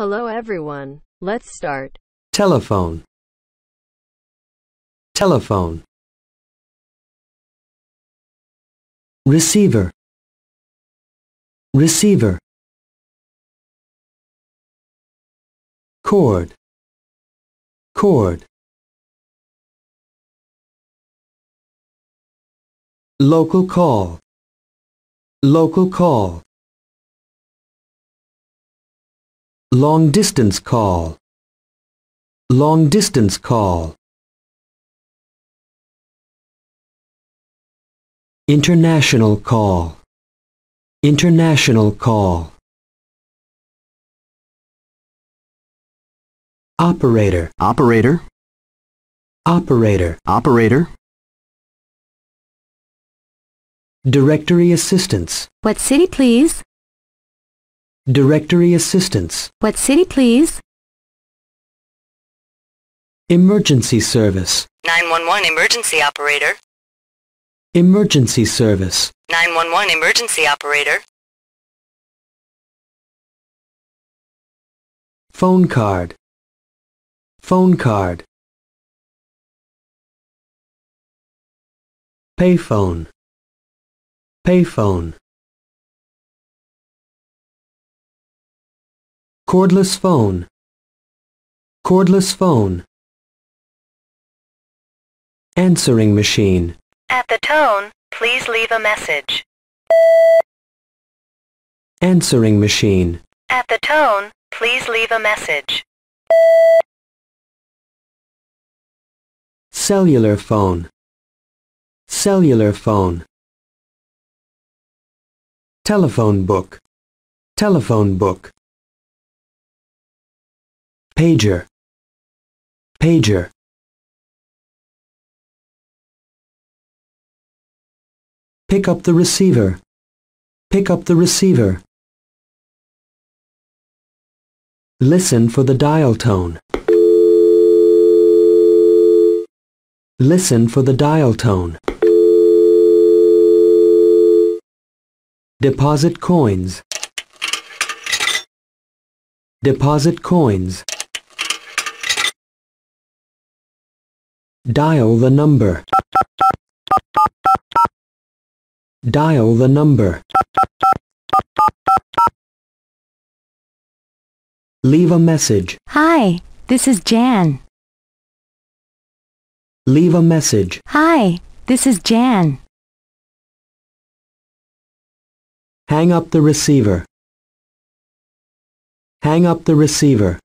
Hello everyone. Let's start. telephone, telephone. Receiver, receiver. Cord, cord. Local call, local call. Long distance call. Long distance call. International call. International call. Operator. Operator, Operator. operator, Directory assistance. What city, please? Directory assistance. What city, please? Emergency service. 911 emergency operator. Emergency service. 911 emergency operator. Phone card. Phone card. Payphone. Payphone. Cordless phone. Cordless phone. Answering machine. At the tone, please leave a message. Answering machine. At the tone, please leave a message. Cellular phone. Cellular phone. Telephone book. Telephone book. Pager. Pager. Pick up the receiver. Pick up the receiver. Listen for the dial tone. Listen for the dial tone. Deposit coins. Deposit coins. Dial the number. Dial the number. Leave a message. Hi, this is Jan. Leave a message. Hi, this is Jan. Hang up the receiver. Hang up the receiver.